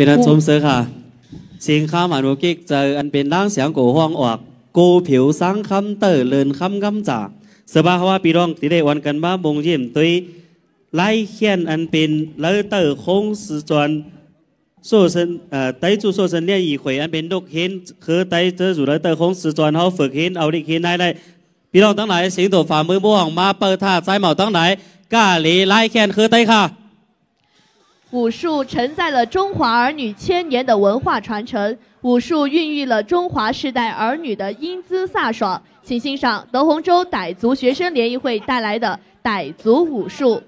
เป็นอันชมเสือค่ะ สิงข้ามานุกิกเจออันเป็นร่างเสียงโกห้องออกโกผิวสังคำเตอเลินคำคำจ่าสบาว่าปีร้องติได้วันกันบ้าบงเยี่ยมตุยไล่เขียนอันเป็นเลอเตอร์คงสืจวนโซเซนเอ่อไต้จูโซเซนเลียอีข่อยอันเป็นดกเห็นคือไต้เจอสู่เลอเตอร์คงสืจวนเขาฝึกเห็นเอาดิเห็นได้ได้พี่น้องตั้งไหนสียงตัวฝ่ามือบ่วงมาเปิดท่าใจเหมาตั้งไหนก้าลีไล่เขียนคือไต้ค่ะ 武术承载了中华儿女千年的文化传承，武术孕育了中华世代儿女的英姿飒爽。请欣赏德宏州傣族学生联谊会带来的傣族武术。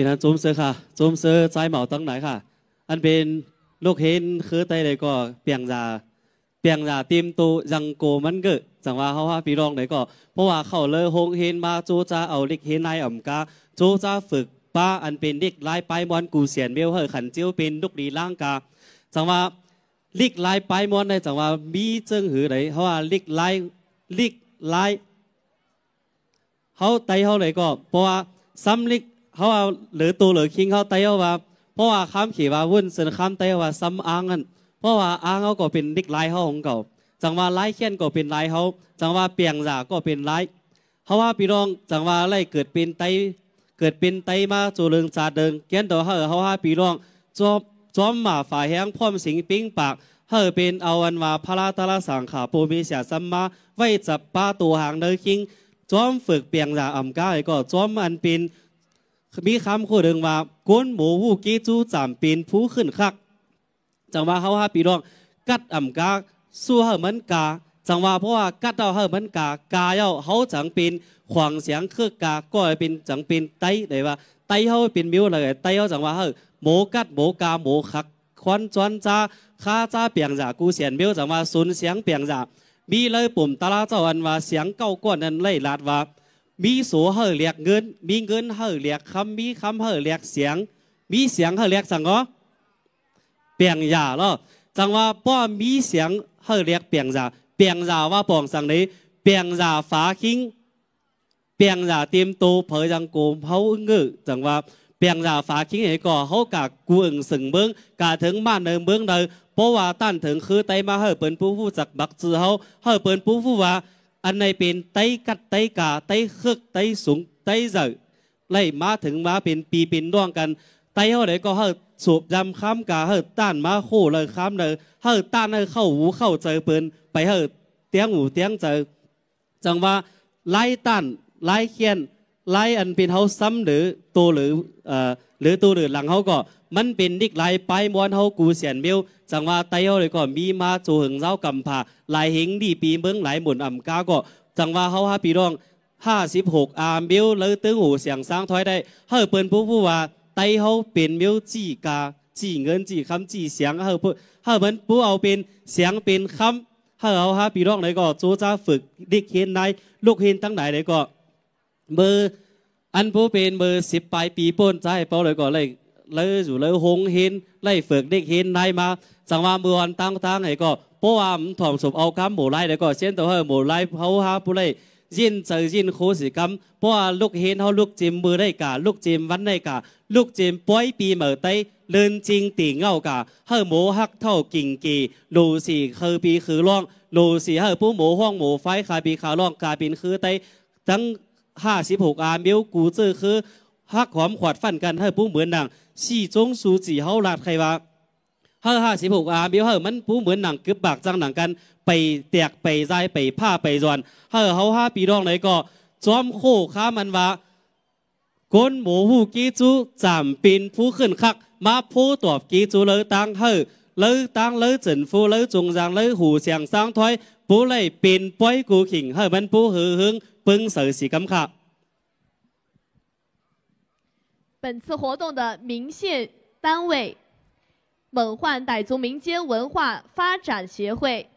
พี่น้องจุ้มเสือค่ะจมเสือใจเหมาตั้งไหนค่ะ อันเป็นลูกเห็นคือไตเลยก็เปียงยาเปียงยาเตรีมตัวยังโกมันเกิดจังว่าเขาว่าพี่รองไหนก็เพราะว่าเขาเลยหงเห็นมาจูจ้าเอาเล็กเห็นนายอ่ำกาจูจ้าฝึกป้าอันเป็นเด็กลายไปมอนกูเสียนเบลเฮอขันเจียวเป็นลูกดีล่างกาจังว่าลิกลายไปมอนในจังว่ามีเจิงหือไหนเพราะว่าลิกลายลิกลายเขาไตเขาเลยก็เพราะว่าซ้ำลิก เขาเอาหรือตัวหรือคิงเขาไตเอาว่า เพราะว่าคำขีว่าวุ่นเสินคำไตว่าซ้ำอ้างกันเพราะว่าอ้างเขาก็เป็นลิกไลเขาของเก่าจังว่าไล่เขียนก็เป็นไลายเขาจังว่าเปียงจากก็เป็นไลายเขาว่าพี่รองจังว่าไล่เกิดเป็นไตเกิดเป็นไตมาจูเริงจาเดิงเกียนตัวเขาเขาว่าพี่รองจอมจอมหมาฝ่ายแห้งพร้อมสิงปิ้งปากเฮอเป็นเอาวันว่าพระราตรสังขาปูมีเสียสัมมาไว้จับป้าตัวหางเนอคิงจอมฝึกเปียงจากอ่ำก้าก็จอมอันเป็น มีคำคู่หนึ่งว่าก้นหมูวูกี้จูจามป็นผู้ขึ้นคัก จังว่าเขาว่าพี่รอง กัดอ่ำกาสู้เฮามันกา จังว่าเพราะว่ากัดเอาเฮามันกากาเย้าเขาจังป็นขวางเสียงคือกาก็เป็นจังป็นไตได้ว่าไตเขาเป็นมิวเลยไตเขาจังว่าเฮาหมูกัดหมูกาหมูคักควันจวนจ้าข้าจ้าเปียงจ่ากูเสียนมิวจังว่าสุนเสียงเปียงจ่ามีเลยปุ่มตาลาเจ้าอันว่าเสียงเก้าก้อนนั้นไล่ลาดว่า มีสัวเฮาเรียกเงิน มีเงินเฮาเรียกคำมีคำเฮาเรียกเสียง มีเสียงเฮาเรียกสังก็เปียงยาแล้วจังว่าป้อมีเสียงเฮาเรียกเปียงยาเปียงยาว่าปองสังนี้เปียงยาฟ้าคิงเปียงยาเตรียมตัวเพอยังโกมเฮาเงือจังว่าเปียงยาฟ้าคิงไอ้ก็เฮากะกูอึงสึงเบิ้งกะถึงบ้านเนินเบิ้งเดิเพราะว่าตั้นถึงคือไตมาเฮาเปิ้นผู้ผู้จักบักจือเฮาเฮาเปิ้นผู้ผู้ว่า อันในเป็นไตกัดไตกาไตคึกไตสูงไตเจอไล่มาถึงมาเป็นปีเป็นร่วงกันไตเฮาไหนก็เฮาสูบยำค้ำกาเฮาต้านมาคู่เลยค้ำเลยเฮาต้านเฮาเข้าหูเข้าเจอเปินไปเฮาเตียงหูเตียงเจอจังว่าไล่ต้านไล่เคียนไล่อันเป็นเฮาซ้ำหรือตัวหรือเอ่อหรือตัวหรือหลังเฮาก็ มันเป็นดิกไล่ไปมวนเฮากูเสียนเมียวจังว่าไตเฮาเลยก็มีมาโจหึงเจ้ากำผาหลายเฮงดีปีเมืองหลายหมุนอ่ำกาก็จังว่าเฮาหาปีรองห้าสิบหกอาร์มเมียวเลยตึงหูเสียงสร้างถอยได้เฮาเปิ้นผู้ผู้ว่าไตเฮาเป็นเมียวจีกาจีเงินจีคำจีเสียงเฮาเพิ่นเฮาเหมือนผู้เอาเป็นเสียงเป็นคำเฮาเอาฮะปีรองไหนก็โจจ้าฝึกเด็กเห็นนลูกเห็นตั้งไหนไหนก็เบอร์อันผู้เป็นเบอร์สิบปลายปีป้นใจเป้าเลยก็เลย เลยอยู่เลยหงเห็นไล่ฝึกเด็กเห็นนายมาจังวาเมื่อวันตั้งตั้งไหนก็เพราะว่ามันถ่อมศพเอาคำหมู่ไล่ไหนก็เช่นตัวเฮาหมู่ไล่เขาฮะผู้ไล่ยินเจอยินโคสิกรรมเพราะว่าลูกเห็นเขาลูกจิมมือได้กาลูกจิมวันได้กาลูกจิมป้อยปีเหมือไตเลินจริงตีเงากาเฮาหมูฮักเท่ากิ่งกีดูสีคือปีคือร่องลูสีเฮอผู้หมูห้องหมูไฟคาปีขาล่องกาบินคือไตทั้งห้าสิบหกอามิวกูเจอคือ ฮักหอมขวดฟันกันเฮอผู้เหมือนหนังสี่จงสูจีเฮาลาดใครว่าเฮอห้าสิบหกอามิวเฮอมันผู้เหมือนหนังกึบบากจังหนังกัน ไปแตกไปใจไปผ้าไปจวนเฮอเฮาห้าปีรองไหนก็จอมโคค้ามันว่าก้นหมูหูกีจูจำป็นผู้ขึ้นคัก มาผู้ตอบกีจูเลยตังเฮอ lỡ tăng lỡ chính phủ lỡ trung giang lỡ hủ xiang sang thoái bố lại bên bói cụ khỉnh hơi bên bố hư hương bưng sở sĩ cấm khả 本次活动的鸣县单位蒙焕傣族民间文化发展协会、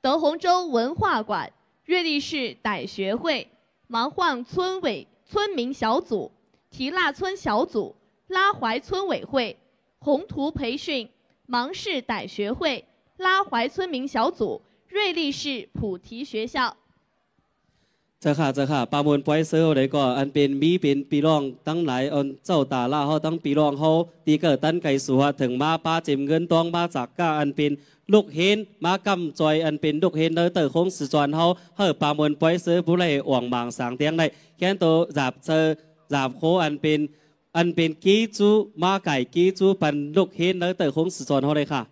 德宏州文化馆、瑞丽市傣学会、芒焕村委村民小组、提腊村小组、拉怀村委会、宏图培训、芒市傣学会、拉怀村民小组、瑞丽市普提学校。 เจ้าค่ะเจ้าค่ะประมวลปล่อยเซอร์เลยก็อันเป็นมีเป็นปีรองตั้งหลายอันเจ้าตาล่าเฮาตั้งปีรองเฮาตีเกิดตั้นไก่สัวถึงมาป้าเจมเงินตองมาจากก้าอันเป็นลูกเห็นมากำจอยอันเป็นลูกเห็นเนอเตอร์คงสืจวนเฮาเฮาประมวลปล่อยเซอร์ผู้ไล่อ่วงบางสางเตียงได้แค่นโตจับเซอร์จับโคอันเป็นอันเป็นกีจูมาไก่กีจูปันลูกเห็นเนอเตอร์คงสืจวนเฮาเลยค่ะ